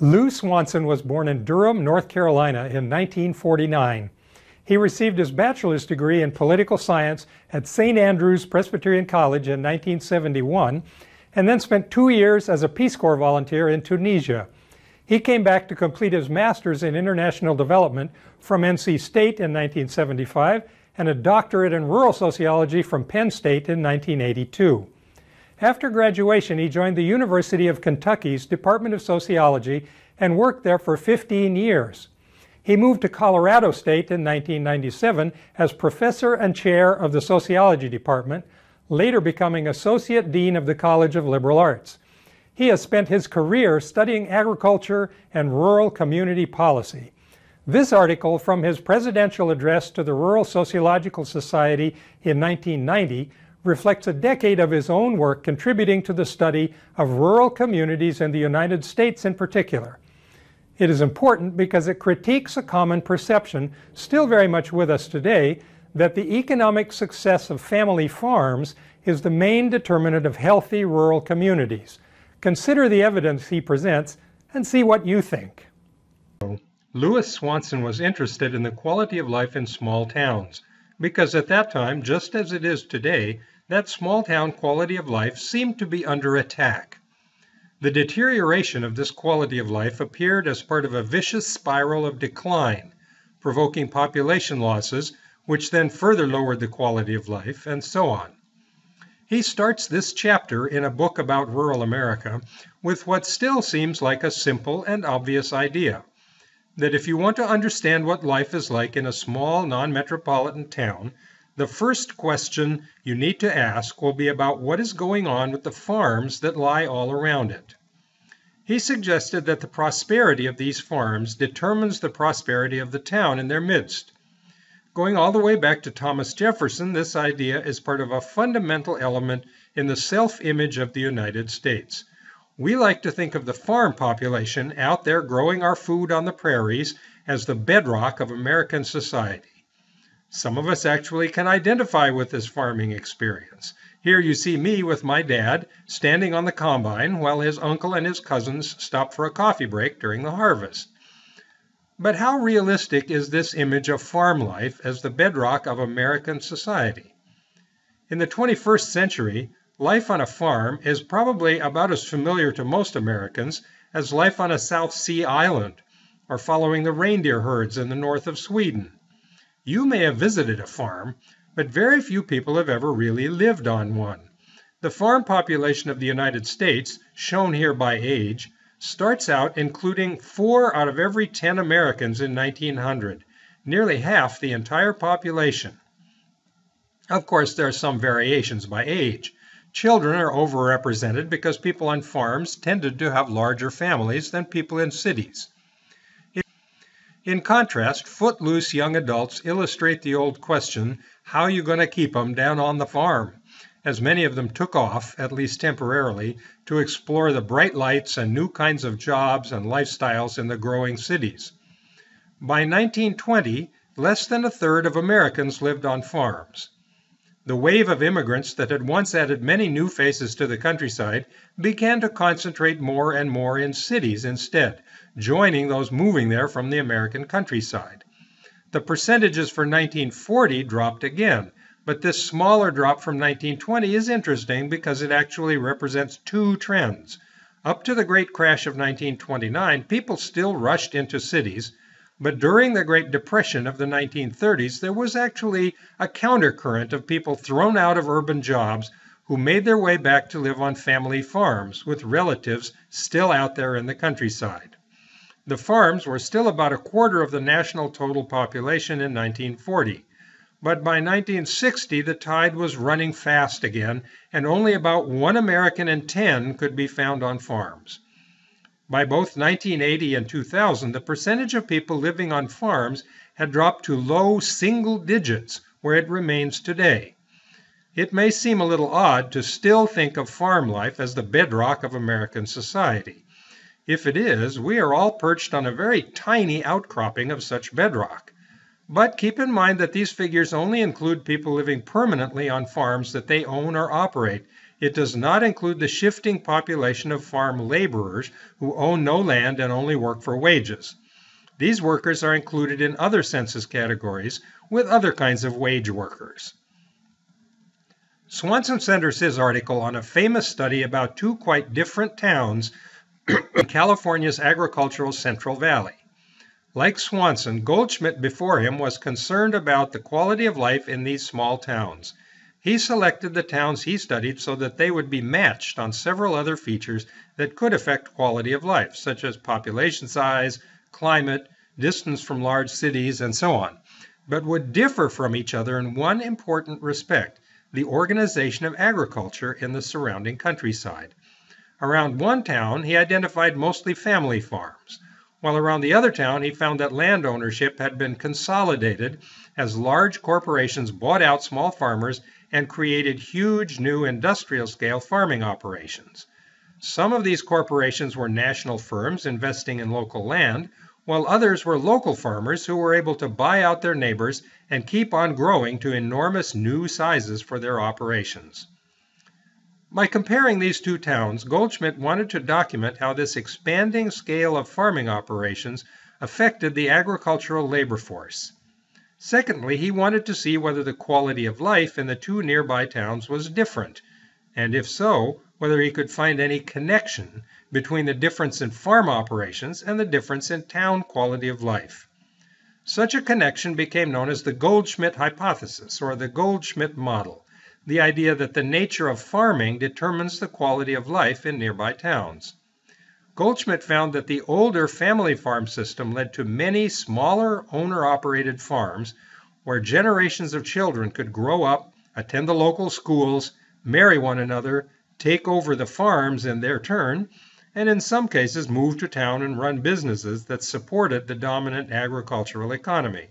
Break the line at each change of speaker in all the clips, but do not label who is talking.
Lou Swanson was born in Durham, North Carolina in 1949. He received his bachelor's degree in political science at St. Andrew's Presbyterian College in 1971 and then spent two years as a Peace Corps volunteer in Tunisia. He came back to complete his master's in international development from NC State in 1975 and a doctorate in rural sociology from Penn State in 1982. After graduation, he joined the University of Kentucky's Department of Sociology and worked there for 15 years. He moved to Colorado State in 1997 as professor and chair of the Sociology Department, later becoming Associate Dean of the College of Liberal Arts. He has spent his career studying agriculture and rural community policy. This article from his presidential address to the Rural Sociological Society in 1990 reflects a decade of his own work contributing to the study of rural communities in the United States in particular. It is important because it critiques a common perception, still very much with us today, that the economic success of family farms is the main determinant of healthy rural communities. Consider the evidence he presents and see what you think. Louis Swanson was interested in the quality of life in small towns because at that time, just as it is today, that small town quality of life seemed to be under attack. The deterioration of this quality of life appeared as part of a vicious spiral of decline, provoking population losses, which then further lowered the quality of life, and so on. He starts this chapter in a book about rural America with what still seems like a simple and obvious idea that if you want to understand what life is like in a small non metropolitan town, the first question you need to ask will be about what is going on with the farms that lie all around it. He suggested that the prosperity of these farms determines the prosperity of the town in their midst. Going all the way back to Thomas Jefferson, this idea is part of a fundamental element in the self image of the United States. We like to think of the farm population out there growing our food on the prairies as the bedrock of American society. Some of us actually can identify with this farming experience. Here you see me with my dad standing on the combine while his uncle and his cousins stop for a coffee break during the harvest. But how realistic is this image of farm life as the bedrock of American society? In the 21st century, life on a farm is probably about as familiar to most Americans as life on a South Sea island or following the reindeer herds in the north of Sweden. You may have visited a farm, but very few people have ever really lived on one. The farm population of the United States, shown here by age, starts out including four out of every 10 Americans in 1900, nearly half the entire population. Of course, there are some variations by age. Children are overrepresented because people on farms tended to have larger families than people in cities. In contrast, footloose young adults illustrate the old question, how you going to keep 'em down on the farm? As many of them took off, at least temporarily, to explore the bright lights and new kinds of jobs and lifestyles in the growing cities. By 1920, less than a third of Americans lived on farms. The wave of immigrants that had once added many new faces to the countryside began to concentrate more and more in cities instead, joining those moving there from the American countryside. The percentages for 1940 dropped again, but this smaller drop from 1920 is interesting because it actually represents two trends. Up to the great crash of 1929, people still rushed into cities, but during the Great Depression of the 1930s, there was actually a countercurrent of people thrown out of urban jobs who made their way back to live on family farms with relatives still out there in the countryside. The farms were still about a quarter of the national total population in 1940. But by 1960, the tide was running fast again, and only about one American in 10 could be found on farms. By both 1980 and 2000, the percentage of people living on farms had dropped to low single digits, where it remains today. It may seem a little odd to still think of farm life as the bedrock of American society. If it is, we are all perched on a very tiny outcropping of such bedrock. But keep in mind that these figures only include people living permanently on farms that they own or operate, It does not include the shifting population of farm laborers who own no land and only work for wages. These workers are included in other census categories with other kinds of wage workers. Swanson centers his article on a famous study about two quite different towns in California's agricultural Central Valley. Like Swanson, Goldschmidt before him was concerned about the quality of life in these small towns. He selected the towns he studied so that they would be matched on several other features that could affect quality of life, such as population size, climate, distance from large cities, and so on, but would differ from each other in one important respect the organization of agriculture in the surrounding countryside. Around one town, he identified mostly family farms while around the other town he found that land ownership had been consolidated as large corporations bought out small farmers and created huge new industrial scale farming operations. Some of these corporations were national firms investing in local land, while others were local farmers who were able to buy out their neighbors and keep on growing to enormous new sizes for their operations. By comparing these two towns, Goldschmidt wanted to document how this expanding scale of farming operations affected the agricultural labor force. Secondly, he wanted to see whether the quality of life in the two nearby towns was different, and if so, whether he could find any connection between the difference in farm operations and the difference in town quality of life. Such a connection became known as the Goldschmidt hypothesis or the Goldschmidt model the idea that the nature of farming determines the quality of life in nearby towns. Goldschmidt found that the older family farm system led to many smaller owner operated farms where generations of children could grow up, attend the local schools, marry one another, take over the farms in their turn, and in some cases move to town and run businesses that supported the dominant agricultural economy.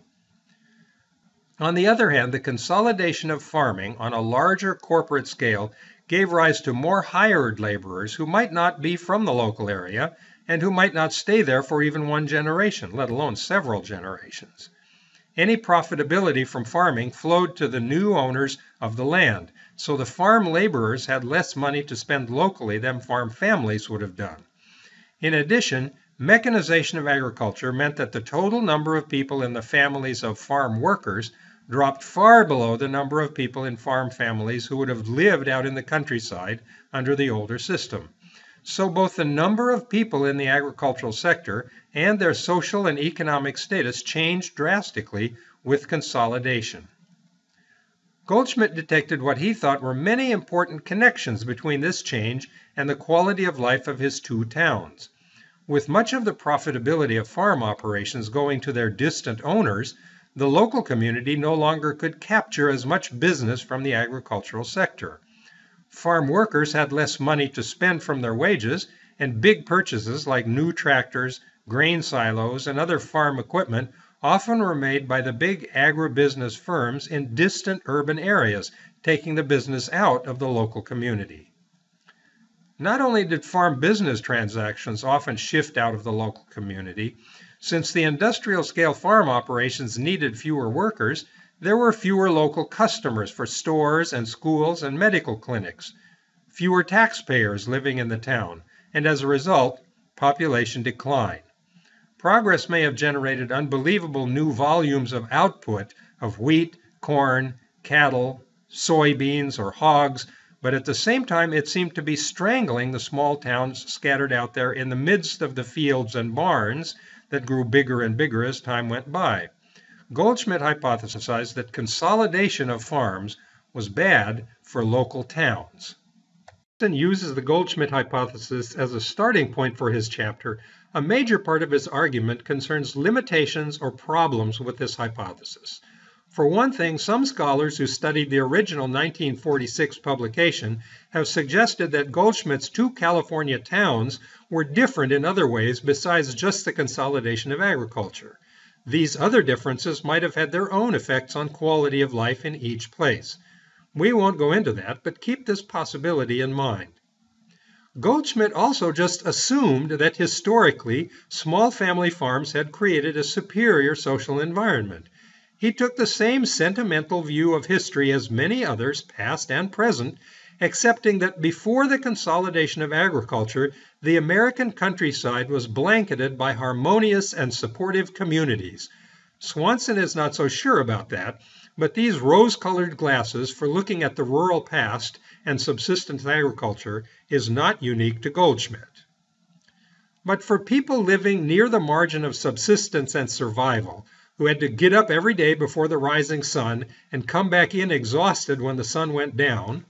On the other hand, the consolidation of farming on a larger corporate scale gave rise to more hired laborers who might not be from the local area and who might not stay there for even one generation, let alone several generations. Any profitability from farming flowed to the new owners of the land, so the farm laborers had less money to spend locally than farm families would have done. In addition, mechanization of agriculture meant that the total number of people in the families of farm workers dropped far below the number of people in farm families who would have lived out in the countryside under the older system. So both the number of people in the agricultural sector and their social and economic status changed drastically with consolidation. Goldschmidt detected what he thought were many important connections between this change and the quality of life of his two towns. With much of the profitability of farm operations going to their distant owners, the local community no longer could capture as much business from the agricultural sector. Farm workers had less money to spend from their wages, and big purchases like new tractors, grain silos, and other farm equipment often were made by the big agribusiness firms in distant urban areas, taking the business out of the local community. Not only did farm business transactions often shift out of the local community, since the industrial scale farm operations needed fewer workers, there were fewer local customers for stores and schools and medical clinics, fewer taxpayers living in the town, and as a result, population decline. Progress may have generated unbelievable new volumes of output of wheat, corn, cattle, soybeans, or hogs, but at the same time it seemed to be strangling the small towns scattered out there in the midst of the fields and barns that grew bigger and bigger as time went by. Goldschmidt hypothesized that consolidation of farms was bad for local towns. He uses the Goldschmidt hypothesis as a starting point for his chapter. A major part of his argument concerns limitations or problems with this hypothesis. For one thing, some scholars who studied the original 1946 publication have suggested that Goldschmidt's two California towns were different in other ways besides just the consolidation of agriculture. These other differences might have had their own effects on quality of life in each place. We won't go into that, but keep this possibility in mind. Goldschmidt also just assumed that historically small family farms had created a superior social environment. He took the same sentimental view of history as many others, past and present, accepting that before the consolidation of agriculture, the American countryside was blanketed by harmonious and supportive communities. Swanson is not so sure about that, but these rose colored glasses for looking at the rural past and subsistence agriculture is not unique to Goldschmidt. But for people living near the margin of subsistence and survival, who had to get up every day before the rising sun and come back in exhausted when the sun went down,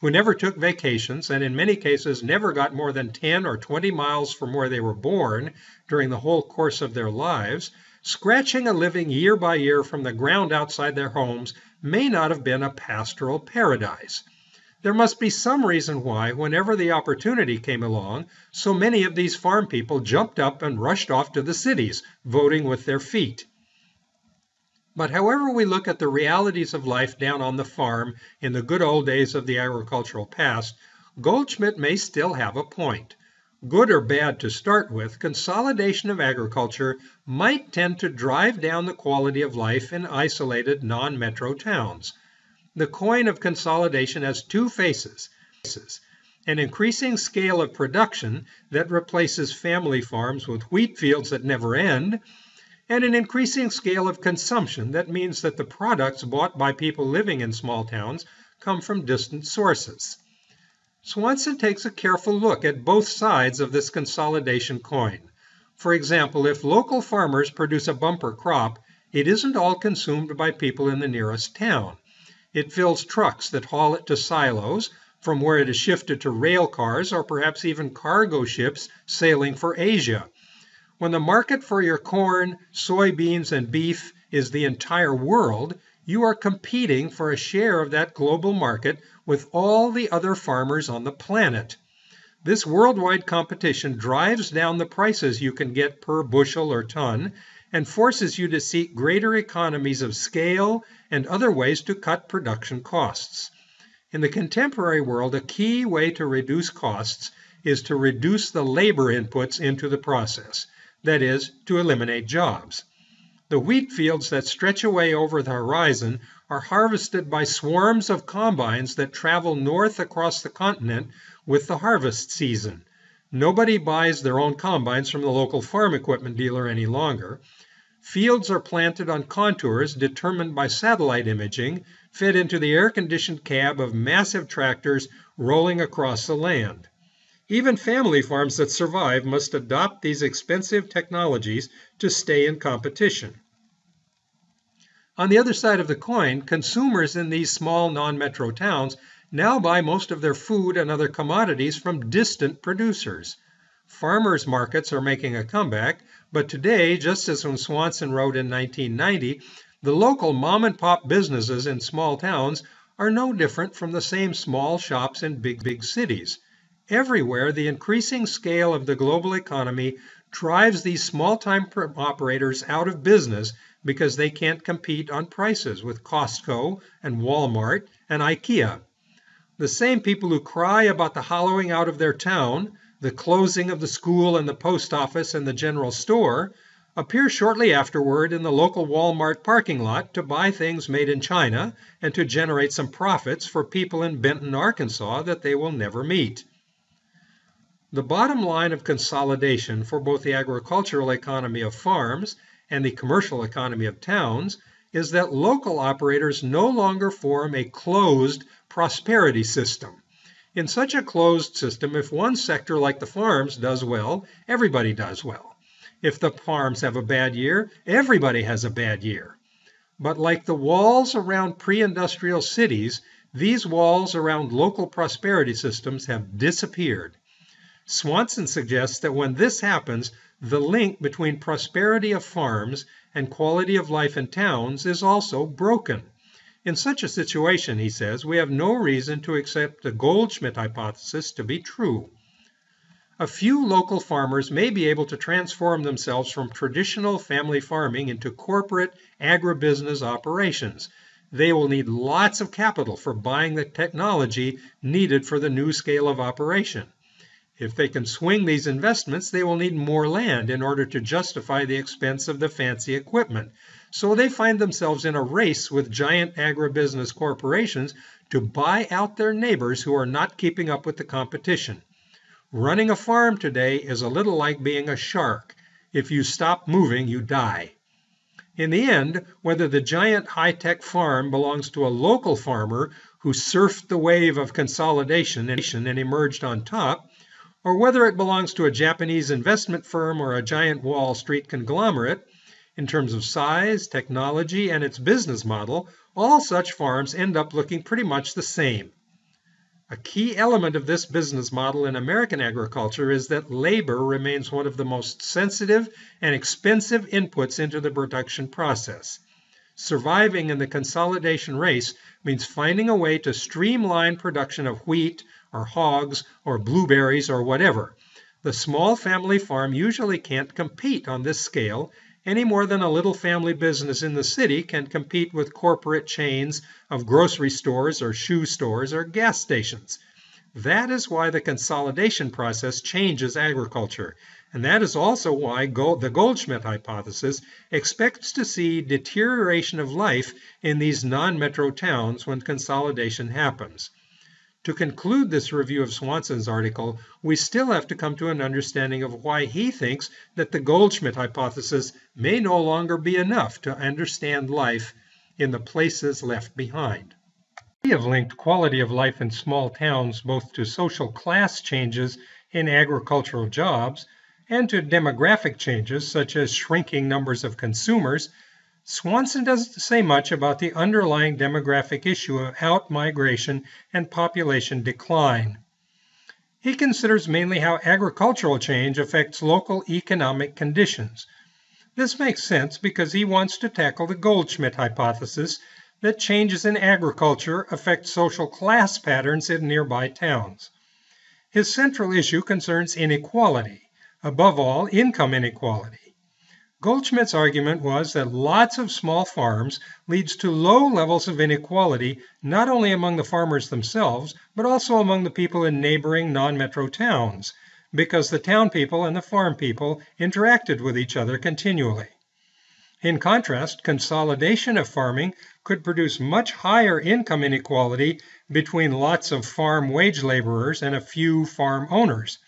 who never took vacations and in many cases never got more than 10 or 20 miles from where they were born during the whole course of their lives, scratching a living year by year from the ground outside their homes may not have been a pastoral paradise. There must be some reason why, whenever the opportunity came along, so many of these farm people jumped up and rushed off to the cities, voting with their feet. But however we look at the realities of life down on the farm in the good old days of the agricultural past, Goldschmidt may still have a point good or bad to start with, consolidation of agriculture might tend to drive down the quality of life in isolated non metro towns. The coin of consolidation has two faces an increasing scale of production that replaces family farms with wheat fields that never end, and an increasing scale of consumption that means that the products bought by people living in small towns come from distant sources. Swanson takes a careful look at both sides of this consolidation coin. For example, if local farmers produce a bumper crop, it isn't all consumed by people in the nearest town. It fills trucks that haul it to silos, from where it is shifted to rail cars or perhaps even cargo ships sailing for Asia. When the market for your corn, soybeans, and beef is the entire world, you are competing for a share of that global market with all the other farmers on the planet. This worldwide competition drives down the prices you can get per bushel or ton and forces you to seek greater economies of scale and other ways to cut production costs. In the contemporary world, a key way to reduce costs is to reduce the labor inputs into the process, that is, to eliminate jobs. The wheat fields that stretch away over the horizon are harvested by swarms of combines that travel north across the continent with the harvest season. Nobody buys their own combines from the local farm equipment dealer any longer. Fields are planted on contours determined by satellite imaging, fed into the air conditioned cab of massive tractors rolling across the land. Even family farms that survive must adopt these expensive technologies to stay in competition. On the other side of the coin, consumers in these small non metro towns now buy most of their food and other commodities from distant producers. Farmers' markets are making a comeback, but today, just as when Swanson wrote in 1990, the local mom and pop businesses in small towns are no different from the same small shops in big, big cities. Everywhere, the increasing scale of the global economy drives these small time operators out of business because they can't compete on prices with Costco and Walmart and IKEA. The same people who cry about the hollowing out of their town, the closing of the school and the post office and the general store, appear shortly afterward in the local Walmart parking lot to buy things made in China and to generate some profits for people in Benton, Arkansas that they will never meet. The bottom line of consolidation for both the agricultural economy of farms and the commercial economy of towns is that local operators no longer form a closed prosperity system. In such a closed system, if one sector like the farms does well, everybody does well. If the farms have a bad year, everybody has a bad year. But like the walls around pre industrial cities, these walls around local prosperity systems have disappeared. Swanson suggests that when this happens, the link between prosperity of farms and quality of life in towns is also broken. In such a situation, he says, we have no reason to accept the Goldschmidt hypothesis to be true. A few local farmers may be able to transform themselves from traditional family farming into corporate agribusiness operations. They will need lots of capital for buying the technology needed for the new scale of operation. If they can swing these investments, they will need more land in order to justify the expense of the fancy equipment. So they find themselves in a race with giant agribusiness corporations to buy out their neighbors who are not keeping up with the competition. Running a farm today is a little like being a shark. If you stop moving, you die. In the end, whether the giant high tech farm belongs to a local farmer who surfed the wave of consolidation and emerged on top, or whether it belongs to a Japanese investment firm or a giant Wall Street conglomerate, in terms of size, technology, and its business model, all such farms end up looking pretty much the same. A key element of this business model in American agriculture is that labor remains one of the most sensitive and expensive inputs into the production process. Surviving in the consolidation race means finding a way to streamline production of wheat or hogs or blueberries or whatever. The small family farm usually can't compete on this scale any more than a little family business in the city can compete with corporate chains of grocery stores or shoe stores or gas stations. That is why the consolidation process changes agriculture. And that is also why the Goldschmidt hypothesis expects to see deterioration of life in these non metro towns when consolidation happens. To conclude this review of Swanson's article, we still have to come to an understanding of why he thinks that the Goldschmidt hypothesis may no longer be enough to understand life in the places left behind. We have linked quality of life in small towns both to social class changes in agricultural jobs and to demographic changes such as shrinking numbers of consumers Swanson doesn't say much about the underlying demographic issue of outmigration and population decline. He considers mainly how agricultural change affects local economic conditions. This makes sense because he wants to tackle the Goldschmidt hypothesis that changes in agriculture affect social class patterns in nearby towns. His central issue concerns inequality, above all, income inequality. Goldschmidt's argument was that lots of small farms leads to low levels of inequality not only among the farmers themselves, but also among the people in neighboring non-metro towns, because the town people and the farm people interacted with each other continually. In contrast, consolidation of farming could produce much higher income inequality between lots of farm wage laborers and a few farm owners.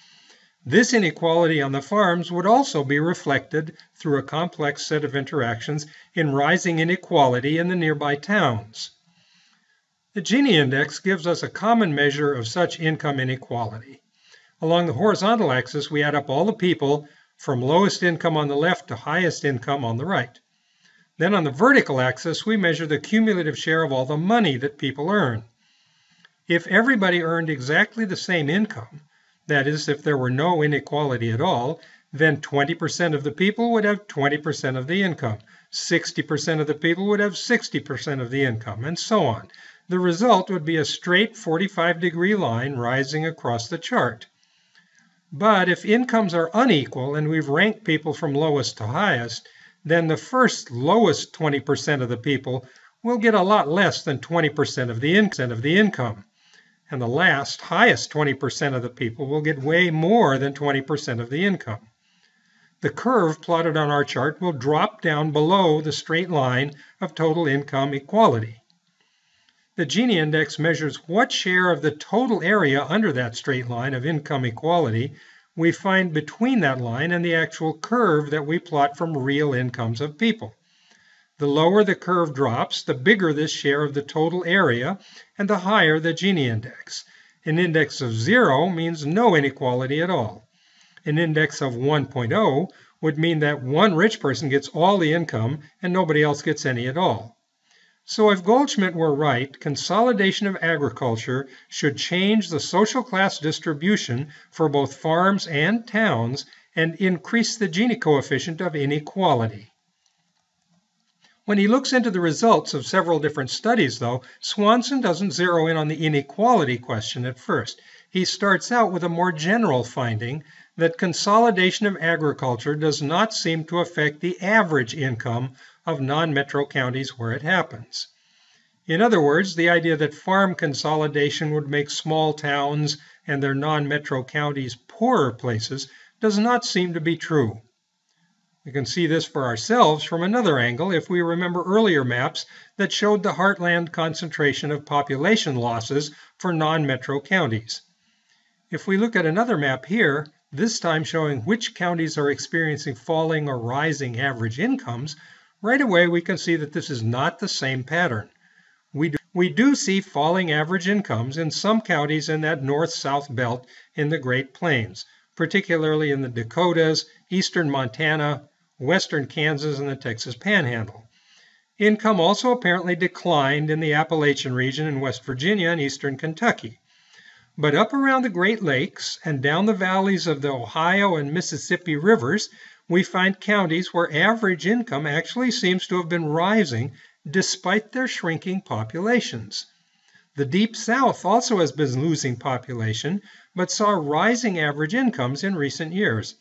This inequality on the farms would also be reflected through a complex set of interactions in rising inequality in the nearby towns. The Gini index gives us a common measure of such income inequality. Along the horizontal axis, we add up all the people from lowest income on the left to highest income on the right. Then on the vertical axis, we measure the cumulative share of all the money that people earn. If everybody earned exactly the same income, that is, if there were no inequality at all, then 20% of the people would have 20% of the income, 60% of the people would have 60% of the income, and so on. The result would be a straight 45 degree line rising across the chart. But if incomes are unequal and we've ranked people from lowest to highest, then the first lowest 20% of the people will get a lot less than 20% of the, in- of the income and the last highest 20% of the people will get way more than 20% of the income. The curve plotted on our chart will drop down below the straight line of total income equality. The Gini index measures what share of the total area under that straight line of income equality we find between that line and the actual curve that we plot from real incomes of people. The lower the curve drops, the bigger this share of the total area and the higher the Gini index. An index of 0 means no inequality at all. An index of 1.0 would mean that one rich person gets all the income and nobody else gets any at all. So if Goldschmidt were right, consolidation of agriculture should change the social class distribution for both farms and towns and increase the Gini coefficient of inequality. When he looks into the results of several different studies, though, Swanson doesn't zero in on the inequality question at first. He starts out with a more general finding that consolidation of agriculture does not seem to affect the average income of non-metro counties where it happens. In other words, the idea that farm consolidation would make small towns and their non-metro counties poorer places does not seem to be true. We can see this for ourselves from another angle if we remember earlier maps that showed the heartland concentration of population losses for non-metro counties. If we look at another map here, this time showing which counties are experiencing falling or rising average incomes, right away we can see that this is not the same pattern. We do, we do see falling average incomes in some counties in that north-south belt in the Great Plains, particularly in the Dakotas, eastern Montana, western Kansas, and the Texas Panhandle. Income also apparently declined in the Appalachian region in West Virginia and eastern Kentucky. But up around the Great Lakes and down the valleys of the Ohio and Mississippi rivers, we find counties where average income actually seems to have been rising despite their shrinking populations. The Deep South also has been losing population, but saw rising average incomes in recent years.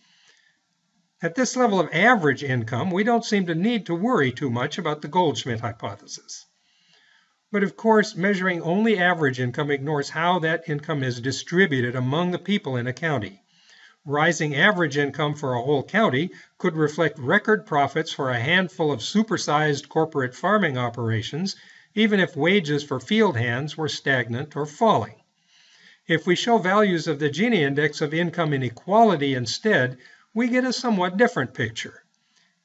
At this level of average income, we don't seem to need to worry too much about the Goldschmidt hypothesis. But of course, measuring only average income ignores how that income is distributed among the people in a county. Rising average income for a whole county could reflect record profits for a handful of supersized corporate farming operations, even if wages for field hands were stagnant or falling. If we show values of the Gini index of income inequality instead, we get a somewhat different picture.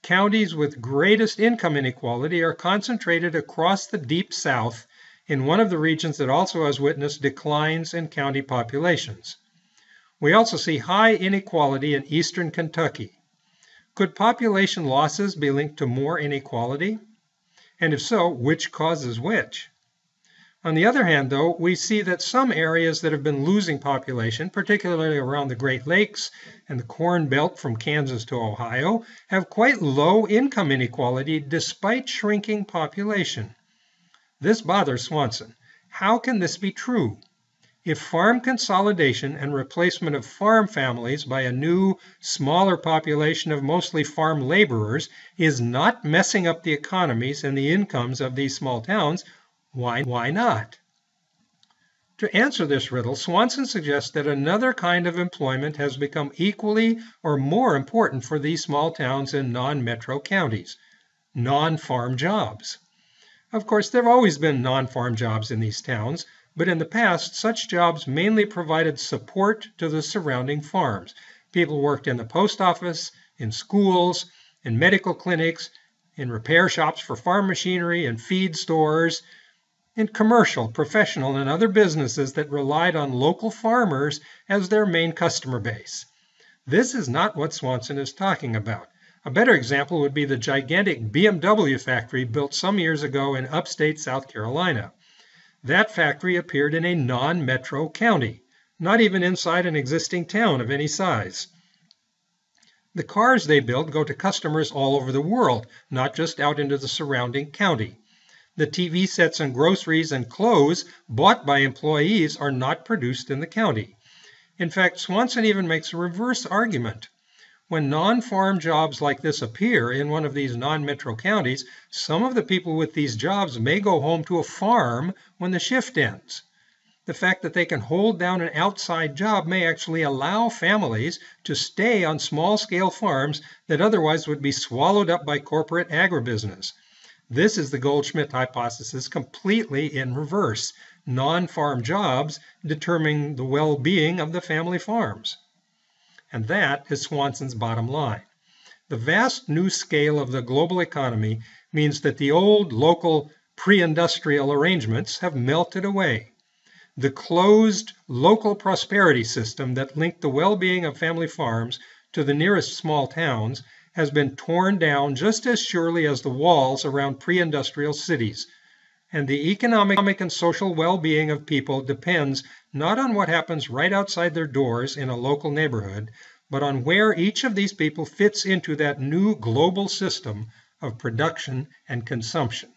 Counties with greatest income inequality are concentrated across the Deep South in one of the regions that also has witnessed declines in county populations. We also see high inequality in eastern Kentucky. Could population losses be linked to more inequality? And if so, which causes which? On the other hand, though, we see that some areas that have been losing population, particularly around the Great Lakes and the Corn Belt from Kansas to Ohio, have quite low income inequality despite shrinking population. This bothers Swanson. How can this be true? If farm consolidation and replacement of farm families by a new, smaller population of mostly farm laborers is not messing up the economies and the incomes of these small towns, why, why not? To answer this riddle, Swanson suggests that another kind of employment has become equally or more important for these small towns in non-metro counties, non-farm jobs. Of course, there have always been non-farm jobs in these towns, but in the past, such jobs mainly provided support to the surrounding farms. People worked in the post office, in schools, in medical clinics, in repair shops for farm machinery, in feed stores, in commercial, professional, and other businesses that relied on local farmers as their main customer base. This is not what Swanson is talking about. A better example would be the gigantic BMW factory built some years ago in upstate South Carolina. That factory appeared in a non-metro county, not even inside an existing town of any size. The cars they build go to customers all over the world, not just out into the surrounding county. The TV sets and groceries and clothes bought by employees are not produced in the county. In fact, Swanson even makes a reverse argument. When non-farm jobs like this appear in one of these non-metro counties, some of the people with these jobs may go home to a farm when the shift ends. The fact that they can hold down an outside job may actually allow families to stay on small-scale farms that otherwise would be swallowed up by corporate agribusiness. This is the Goldschmidt hypothesis completely in reverse. Non-farm jobs determine the well-being of the family farms. And that is Swanson's bottom line. The vast new scale of the global economy means that the old local pre-industrial arrangements have melted away. The closed local prosperity system that linked the well-being of family farms to the nearest small towns has been torn down just as surely as the walls around pre-industrial cities. And the economic and social well-being of people depends not on what happens right outside their doors in a local neighborhood, but on where each of these people fits into that new global system of production and consumption.